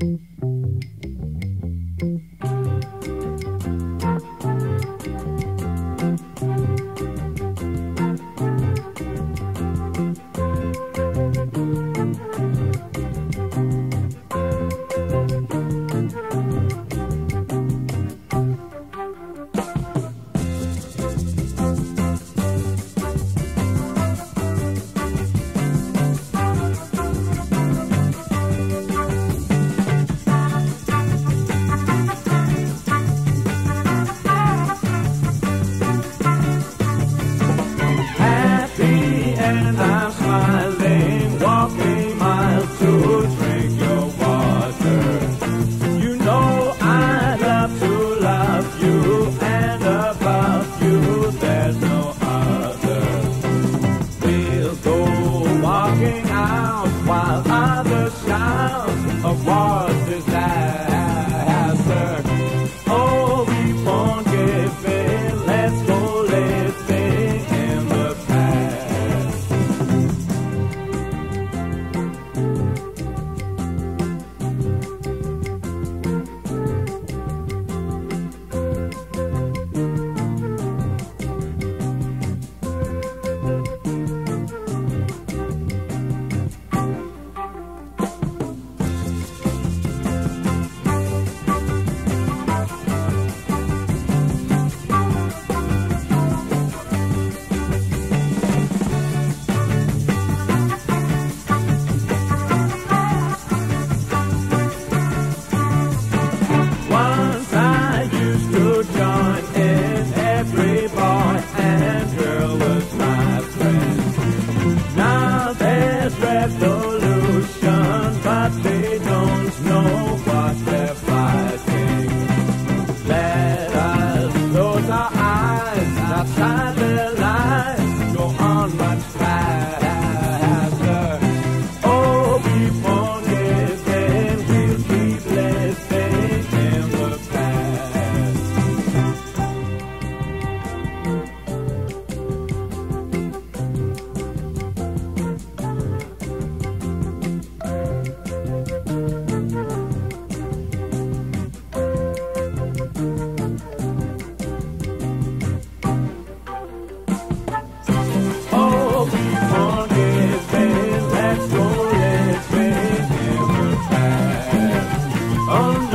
Bye. walking out while I their lives go on my track. on